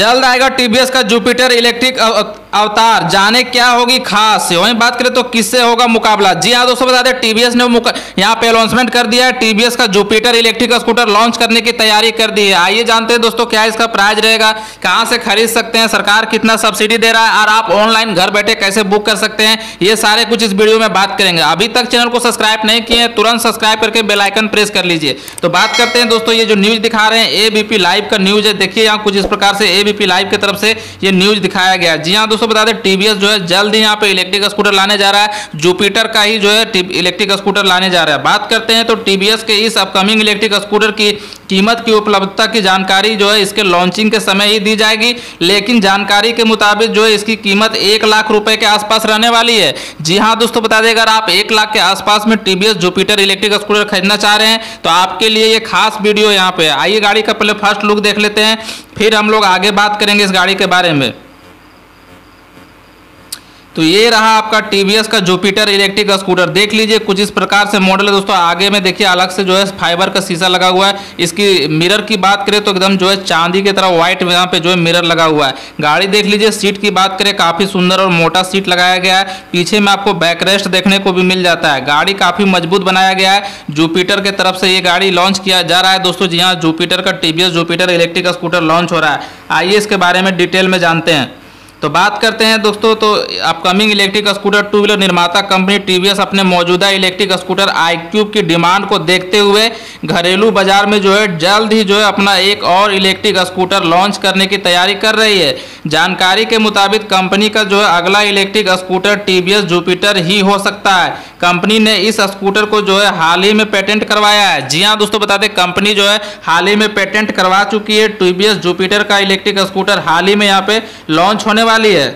जल्द आएगा टीवीएस का जुपिटर इलेक्ट्रिक अवतार, जाने क्या होगी खास। वहीं बात करें तो किससे होगा मुकाबला? जी हाँ दोस्तों, बता दें टीवीएस ने यहाँ पे अनाउंसमेंट कर दिया है। टीवीएस का जुपिटर इलेक्ट्रिक स्कूटर लॉन्च करने की तैयारी कर दी है। आइए जानते हैं, दोस्तों, क्या इसका प्राइस रहेगा? कहाँ से खरीद सकते हैं? सरकार कितना सब्सिडी दे रहा है? और आप ऑनलाइन घर बैठे कैसे बुक कर सकते हैं? ये सारे कुछ इस वीडियो में बात करेंगे। अभी तक चैनल को सब्सक्राइब नहीं किए हैं, तुरंत सब्सक्राइब करके बेलाइकन प्रेस कर लीजिए। तो बात करते हैं, दोस्तों, ये जो न्यूज़ दिखा रहे हैं एबीपी लाइव का न्यूज़ है। देखिए यहाँ कुछ इस प्रकार से एबीपी लाइव की तरफ़ से ये न्यूज़ दिखाया गया जी हाँ दोस्तों बता दें टीवीएस जो है जल्द ही यहाँ पे इलेक्ट्रिक स्कूटर लाने जा रहा है। जुपिटर का ही जो है इलेक्ट्रिक स्कूटर लाने जा रहा है। बात करते हैं तो टीवीएस के इस अपकमिंग इलेक्ट्रिक स्कूटर की कीमत की उपलब्धता की जानकारी जो है इसके लॉन्चिंग के समय ही दी जाएगी। लेकिन जानकारी के मुताबिक जो है इसकी कीमत एक लाख रुपए के आसपास रहने वाली है। जी हाँ दोस्तों, बता दें, अगर आप एक लाख के आसपास में टीवीएस जुपिटर इलेक्ट्रिक स्कूटर खरीदना चाह रहे हैं तो आपके लिए ये खास वीडियो यहाँ पे आइए, गाड़ी का पहले फ़र्स्ट लुक देख लेते हैं। फिर हम लोग आगे बात करेंगे इस गाड़ी के बारे में। तो ये रहा आपका टीवीएस का जुपिटर इलेक्ट्रिक स्कूटर देख लीजिए, कुछ इस प्रकार से मॉडल है दोस्तों। आगे में देखिए, अलग से जो है फाइबर का शीशा लगा हुआ है। इसकी मिरर की बात करें तो एकदम जो है चांदी की तरह व्हाइट यहाँ पे जो है मिरर लगा हुआ है। गाड़ी देख लीजिए सीट की बात करें, काफ़ी सुंदर और मोटा सीट लगाया गया है। पीछे में आपको बैक रेस्ट देखने को भी मिल जाता है। गाड़ी काफ़ी मज़बूत बनाया गया है। जुपिटर के तरफ़ से ये गाड़ी लॉन्च किया जा रहा है दोस्तों। जी हाँ जुपिटर का TVS Jupiter electric scooter launch हो रहा है। आइए इसके बारे में डिटेल में जानते हैं। तो बात करते हैं दोस्तों तो upcoming electric scooter two wheeler निर्माता कंपनी टीवीएस अपने मौजूदा इलेक्ट्रिक स्कूटर आई की डिमांड को देखते हुए घरेलू बाज़ार में जो है, जल्द ही जो है अपना एक और इलेक्ट्रिक स्कूटर लॉन्च करने की तैयारी कर रही है। जानकारी के मुताबिक कंपनी का जो है अगला electric scooter T TVS Jupiter ही हो सकता है। कंपनी ने इस स्कूटर को जो है हाल ही में पेटेंट करवाया है। जी हाँ दोस्तों, बता दें, कंपनी जो है हाल ही में पेटेंट करवा चुकी है। टी टीवीएस जुपिटर का इलेक्ट्रिक स्कूटर हाल ही में यहाँ पे लॉन्च होने वाली है।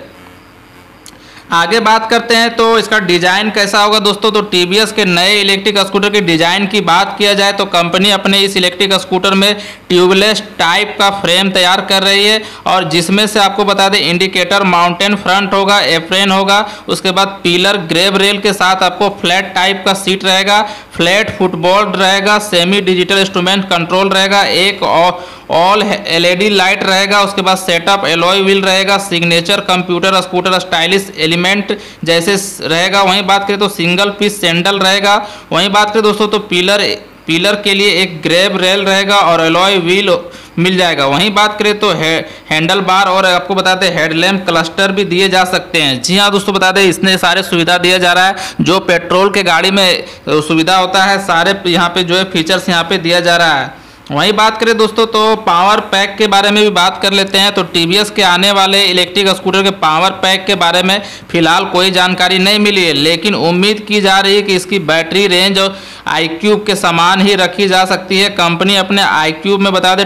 आगे बात करते हैं तो इसका डिज़ाइन कैसा होगा दोस्तों? तो टीवीएस के नए इलेक्ट्रिक स्कूटर के डिज़ाइन की बात किया जाए तो कंपनी अपने इस इलेक्ट्रिक स्कूटर में ट्यूबलेस टाइप का फ्रेम तैयार कर रही है और जिसमें से आपको बता दें इंडिकेटर माउंटेन फ्रंट होगा एफ्रेन होगा, उसके बाद पीलर ग्रेव रेल के साथ आपको फ्लैट टाइप का सीट रहेगा फ्लैट फुटबॉल रहेगा सेमी डिजिटल इंस्ट्रूमेंट कंट्रोल रहेगा, एक और ऑल एलईडी लाइट रहेगा उसके बाद सेटअप एलॉय व्हील रहेगा signature computer scooter stylish element जैसे रहेगा। वहीं बात करें तो सिंगल पीस सैंडल रहेगा। वहीं बात करें दोस्तों तो पिलर पिलर के लिए एक ग्रेब रेल रहेगा और एलॉय व्हील मिल जाएगा। वहीं बात करें तो है, हैंडल बार और आपको बता दें हेडलैम्प क्लस्टर भी दिए जा सकते हैं। जी हाँ दोस्तों बता दें इसने सारे सुविधा दिया जा रहा है। जो पेट्रोल के गाड़ी में सुविधा होता है सारे यहाँ पे जो है फीचर्स यहाँ पे दिया जा रहा है। वहीं बात करें दोस्तों तो पावर पैक के बारे में भी बात कर लेते हैं। तो टीवीएस के आने वाले इलेक्ट्रिक स्कूटर के पावर पैक के बारे में फ़िलहाल कोई जानकारी नहीं मिली है। लेकिन उम्मीद की जा रही है कि इसकी बैटरी रेंज और आई क्यूब के समान ही रखी जा सकती है। कंपनी अपने आई क्यूब में बता दें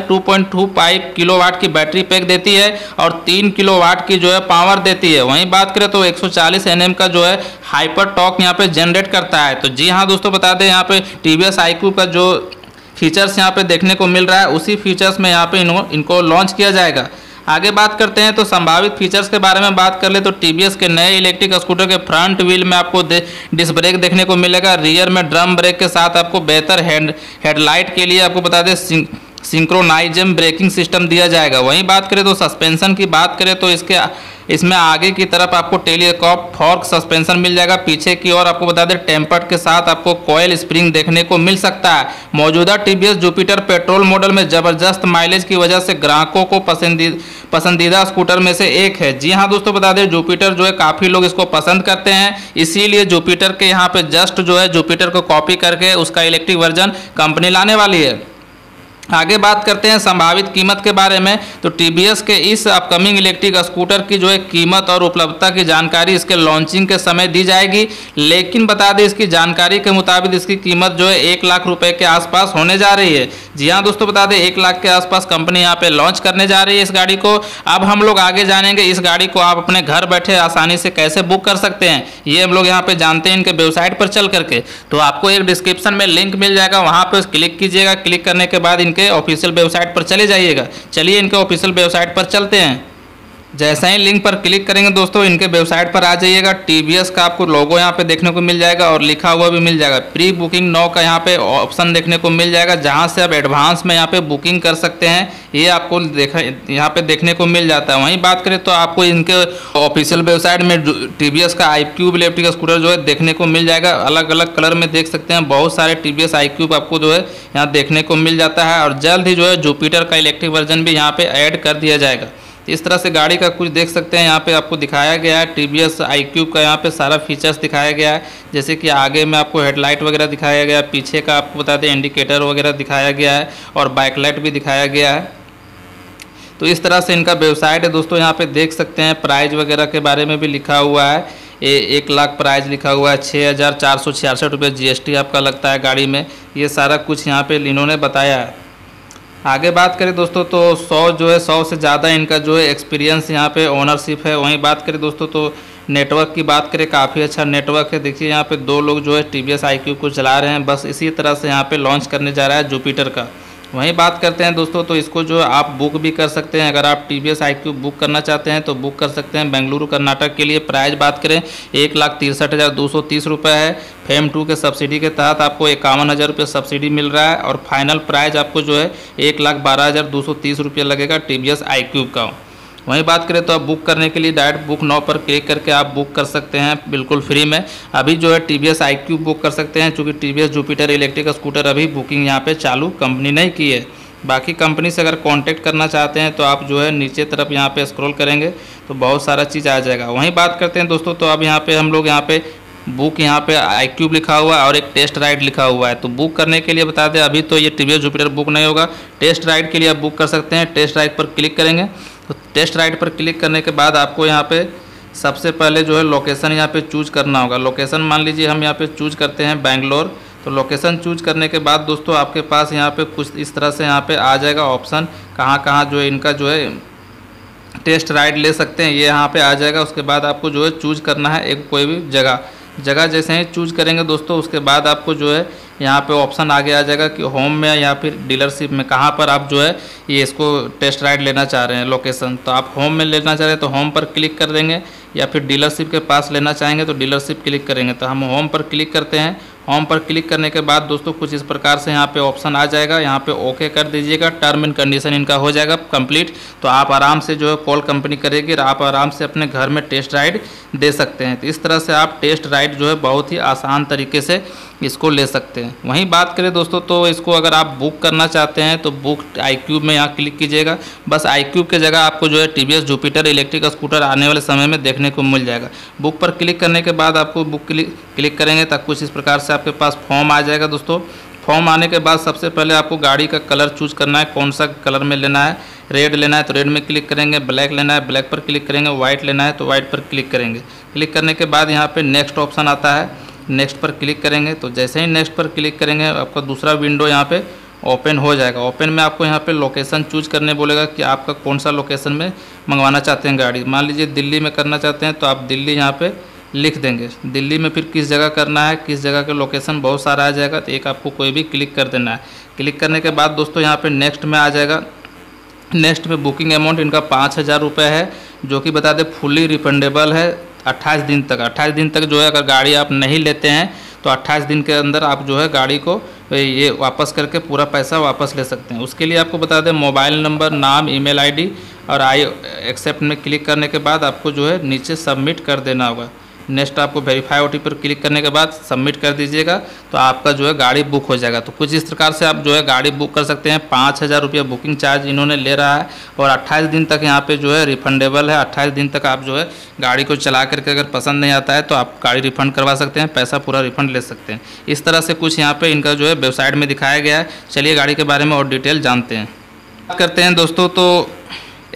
किलो वाट की बैटरी पैक देती है और तीन किलो वाट की जो है पावर देती है। वहीं बात करें तो एक सौ का जो है हाइपर टॉक यहाँ पे जनरेट करता है। तो जी हाँ दोस्तों, बता दें, यहाँ पे टी वी का जो फीचर्स यहाँ पे देखने को मिल रहा है। उसी फीचर्स में यहाँ पे इन, इनको लॉन्च किया जाएगा। आगे बात करते हैं तो संभावित फीचर्स के बारे में बात कर ले तो टी के नए इलेक्ट्रिक स्कूटर के फ्रंट व्हील में आपको दे, डिस्क ब्रेक देखने को मिलेगा। रियर में ड्रम ब्रेक के साथ आपको बेहतर हैंड हेडलाइट के लिए आपको बता दें सिंक्रोनाइजम ब्रेकिंग सिस्टम दिया जाएगा। वहीं बात करें तो सस्पेंशन की बात करें तो इसके इसमें आगे की तरफ़ आपको टेलीकॉप, फॉर्क, सस्पेंशन मिल जाएगा। पीछे की ओर आपको बता दें, टेम्पर्ड के साथ आपको कॉयल स्प्रिंग देखने को मिल सकता है। मौजूदा टीवीएस जुपिटर पेट्रोल मॉडल में ज़बरदस्त माइलेज की वजह से ग्राहकों को पसंदी, पसंदीदा स्कूटर में से एक है। जी हाँ दोस्तों, बता दें, जुपिटर जो है, काफ़ी लोग इसको पसंद करते हैं। इसीलिए जुपिटर के यहाँ पे जस्ट जो है, जुपिटर को कॉपी करके उसका इलेक्ट्रिक वर्जन कंपनी लाने वाली है। आगे बात करते हैं संभावित कीमत के बारे में। तो टी के इस अपकमिंग इलेक्ट्रिक स्कूटर की जो है कीमत और उपलब्धता की जानकारी इसके लॉन्चिंग के समय दी जाएगी, लेकिन बता दें इसकी जानकारी के मुताबिक इसकी कीमत जो है एक लाख रुपए के आसपास होने जा रही है। जी हाँ दोस्तों, बता दें एक लाख के आसपास कंपनी यहाँ पे लॉन्च करने जा रही है इस गाड़ी को। अब हम लोग आगे जानेंगे इस गाड़ी को आप अपने घर बैठे आसानी से कैसे बुक कर सकते हैं। ये हम लोग यहाँ पे जानते हैं इनके वेबसाइट पर चल करके। तो आपको एक डिस्क्रिप्शन में लिंक मिल जाएगा, वहाँ पर क्लिक कीजिएगा। क्लिक करने के बाद इनके ऑफिशियल वेबसाइट पर चले जाइएगा। चलिए इनके ऑफिशियल वेबसाइट पर चलते हैं। जैसा ही लिंक पर क्लिक करेंगे दोस्तों, इनके वेबसाइट पर आ जाइएगा। टीवीएस का आपको लोगो यहाँ पे देखने को मिल जाएगा और लिखा हुआ भी मिल जाएगा। प्री बुकिंग नो का यहाँ पे ऑप्शन देखने को मिल जाएगा, जहाँ से आप एडवांस में यहाँ पे बुकिंग कर सकते हैं। ये आपको देखा, यहाँ पे देखने को मिल जाता है। वहीं बात करें तो आपको इनके official website T V S S का आई क्यूब इलेक्ट्रिक स्कूटर जो है देखने को मिल जाएगा। अलग अलग कलर में देख सकते हैं। बहुत सारे T we S iQube आपको जो है यहाँ देखने को मिल जाता है। और जल्द ही जो है जुपिटर का इलेक्ट्रिक वर्जन भी यहाँ पर ऐड कर दिया जाएगा। इस तरह से गाड़ी का कुछ देख सकते हैं। यहाँ पे आपको दिखाया गया है T we S iQube का यहाँ पे सारा फीचर्स दिखाया गया है। जैसे कि आगे में आपको हेडलाइट वगैरह दिखाया गया है पीछे का आपको बता दें इंडिकेटर वगैरह दिखाया गया है और बाइक लाइट भी दिखाया गया है। तो इस तरह से इनका वेबसाइट है। दोस्तों यहाँ पे देख सकते हैं प्राइज वगैरह के बारे में भी लिखा हुआ है। ए, एक लाख प्राइज लिखा हुआ है छः हज़ार चार सौ छियासठ रुपये जी आपका लगता है गाड़ी में। ये सारा कुछ यहाँ पे इन्होंने बताया है। आगे बात करें दोस्तों तो 100 जो है 100 से ज़्यादा इनका जो है एक्सपीरियंस यहाँ पे ओनरशिप है। वहीं बात करें दोस्तों तो नेटवर्क की बात करें, काफ़ी अच्छा नेटवर्क है। देखिए, यहाँ पे दो लोग जो है टी वी को चला रहे हैं। बस इसी तरह से यहाँ पे लॉन्च करने जा रहा है जुपिटर का। वहीं बात करते हैं दोस्तों तो इसको जो आप बुक भी कर सकते हैं। अगर आप टी वी बुक करना चाहते हैं तो बुक कर सकते हैं बेंगलुरु, कर्नाटक के लिए। प्राइस बात करें, एक लाख तिरसठ हज़ार दो सौ तीस रुपये है। फेम टू के सब्सिडी के तहत आपको इक्यावन हज़ार रुपये सब्सिडी मिल रहा है और फाइनल प्राइज आपको जो है, एक लाख बारह हज़ार दो सौ तीस रुपये लगेगा टी वी का। वहीं बात करें तो आप बुक करने के लिए डायरेक्ट बुक नाउ पर क्लिक करके आप बुक कर सकते हैं, बिल्कुल फ्री में। अभी जो है टी वी एस बुक कर सकते हैं, चूँकि T V S Jupiter electric scooter अभी बुकिंग यहाँ पर चालू कंपनी नहीं की है। बाकी कंपनी से अगर कांटेक्ट करना चाहते हैं तो आप जो है नीचे तरफ़ यहाँ पे स्क्रॉल करेंगे तो बहुत सारा चीज़ आ जाएगा। वहीं बात करते हैं दोस्तों तो अब यहाँ पे हम लोग यहाँ पे बुक यहाँ पे आई क्यूब लिखा हुआ है और एक टेस्ट राइड लिखा हुआ है। तो बुक करने के लिए बता दें, अभी तो ये टी वी जुपिटर बुक नहीं होगा। टेस्ट राइड के लिए आप बुक कर सकते हैं टेस्ट राइड पर क्लिक करेंगे। तो टेस्ट राइड पर क्लिक करने के बाद आपको यहाँ पे सबसे पहले जो है लोकेशन यहाँ पे चूज़ करना होगा। लोकेशन मान लीजिए हम यहाँ पे चूज़ करते हैं बैंगलोर तो लोकेशन चूज़ करने के बाद दोस्तों आपके पास यहाँ पे कुछ इस तरह से यहाँ पे आ जाएगा ऑप्शन कहाँ कहाँ जो है इनका जो है टेस्ट राइड ले सकते हैं, ये यहाँ पे आ जाएगा। उसके बाद आपको जो है चूज़ करना है एक कोई भी जगह। जगह जैसे ही चूज़ करेंगे दोस्तों, उसके बाद आपको जो है यहाँ पे ऑप्शन आगे आ जाएगा कि होम में या फिर डीलरशिप में कहाँ पर आप जो है ये इसको टेस्ट राइड लेना चाह रहे हैं लोकेशन तो आप होम में लेना चाह रहे हैं तो होम पर क्लिक कर देंगे या फिर डीलरशिप के पास लेना चाहेंगे तो डीलरशिप क्लिक करेंगे। तो हम होम पर क्लिक करते हैं होम पर क्लिक करने के बाद दोस्तों कुछ इस प्रकार से यहाँ पे ऑप्शन आ जाएगा। यहाँ पे ओके कर दीजिएगा। टर्म एंड कंडीशन इनका हो जाएगा कंप्लीट तो आप आराम से जो है कॉल कंपनी करेगी और आप आराम से अपने घर में टेस्ट राइड दे सकते हैं। तो इस तरह से आप टेस्ट राइड जो है बहुत ही आसान तरीके से इसको ले सकते हैं। वहीं बात करें दोस्तों तो इसको अगर आप बुक करना चाहते हैं तो बुक आई क्यूब में यहाँ क्लिक कीजिएगा। बस आई क्यूब की जगह आपको जो है T V Jupiter electric scooter आने वाले समय में देखने को मिल जाएगा। बुक पर क्लिक करने के बाद आपको बुक क्लिक क्लिक करेंगे तब कुछ इस प्रकार से आपके पास फॉर्म आ जाएगा दोस्तों। फॉर्म आने के बाद सबसे पहले आपको गाड़ी का कलर चूज़ करना है, कौन सा कलर में लेना है। रेड लेना है तो रेड में क्लिक करेंगे ब्लैक लेना है ब्लैक पर क्लिक करेंगे व्हाइट लेना है तो व्हाइट पर क्लिक करेंगे। क्लिक करने के बाद यहाँ पे नेक्स्ट ऑप्शन आता है नेक्स्ट पर क्लिक करेंगे तो जैसे ही नेक्स्ट पर क्लिक करेंगे, आपका दूसरा विंडो यहाँ पे ओपन हो जाएगा। ओपन में आपको यहाँ पे लोकेशन चूज़ करने बोलेगा कि आपका कौन सा लोकेशन में मंगवाना चाहते हैं गाड़ी। मान लीजिए दिल्ली में करना चाहते हैं तो आप दिल्ली यहाँ पे लिख देंगे। दिल्ली में फिर किस जगह करना है, किस जगह का लोकेशन बहुत सारा आ जाएगा तो एक आपको कोई भी क्लिक कर देना है। क्लिक करने के बाद दोस्तों यहाँ पर नेक्स्ट में आ जाएगा। नेक्स्ट में बुकिंग अमाउंट इनका पाँच हज़ार रुपये है, जो कि बता दें फुली रिफंडेबल है, अट्ठाईस दिन तक। अट्ठाईस दिन तक जो है अगर गाड़ी आप नहीं लेते हैं तो अट्ठाईस दिन के अंदर आप जो है गाड़ी को ये वापस करके पूरा पैसा वापस ले सकते हैं। उसके लिए आपको बता दें मोबाइल नंबर, नाम, ईमेल आईडी और आई एक्सेप्ट में क्लिक करने के बाद आपको जो है नीचे सबमिट कर देना होगा। नेक्स्ट आपको वेरीफाई ओ पर क्लिक करने के बाद सबमिट कर दीजिएगा तो आपका जो है गाड़ी बुक हो जाएगा। तो कुछ इस प्रकार से आप जो है गाड़ी बुक कर सकते हैं। पाँच हज़ार रुपया बुकिंग चार्ज इन्होंने ले रहा है और अट्ठाईस दिन तक यहाँ पे जो है रिफंडेबल है। अट्ठाईस दिन तक आप जो है गाड़ी को चला करके अगर पसंद नहीं आता है तो आप गाड़ी रिफंड करवा सकते हैं। पैसा पूरा रिफंड ले सकते हैं। इस तरह से कुछ यहाँ पर इनका जो है वेबसाइट में दिखाया गया है। चलिए गाड़ी के बारे में और डिटेल जानते हैं। बात करते हैं दोस्तों तो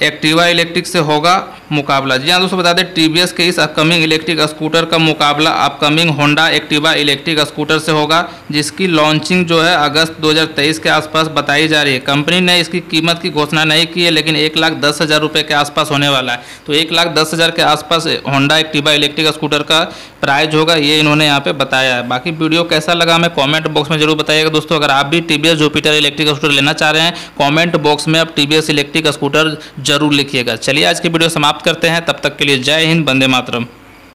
एक्टिवा इलेक्ट्रिक से होगा। मुकाबला। जी हाँ दोस्तों, बता दें टीवीएस के इस अपकमिंग इलेक्ट्रिक स्कूटर का मुकाबला upcoming Honda Activa electric scooter से होगा, जिसकी लॉन्चिंग जो है अगस्त 2023 के आसपास बताई जा रही है। कंपनी ने इसकी कीमत की घोषणा नहीं की है, लेकिन एक लाख दस हज़ार रुपये के आसपास होने वाला है। तो एक लाख दस हज़ार के आसपास होंडा एक्टिवा इलेक्ट्रिक स्कूटर का प्राइज होगा, ये इन्होंने यहाँ पे बताया है। बाकी वीडियो कैसा लगा हमें कॉमेंट बॉक्स में ज़रूर बताइएगा दोस्तों। अगर आप भी टी जुपिटर इलेक्ट्रिक स्कूटर लेना चाह रहे हैं कॉमेंट बॉक्स में आप टी इलेक्ट्रिक स्कूटर ज़रूर लिखिएगा। चलिए, आज की वीडियो समाप्त करते हैं तब तक के लिए जय हिंद बंदे मातरम।